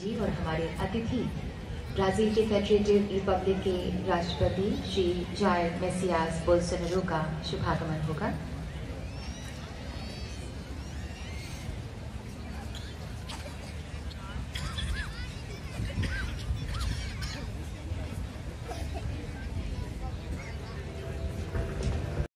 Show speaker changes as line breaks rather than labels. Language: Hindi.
जी और हमारे अतिथि ब्राज़ील के फेडरेटिव रिपब्लिक के राष्ट्रपति श्री जायर मेसियास बोल्सोनारो का शुभागमन होगा।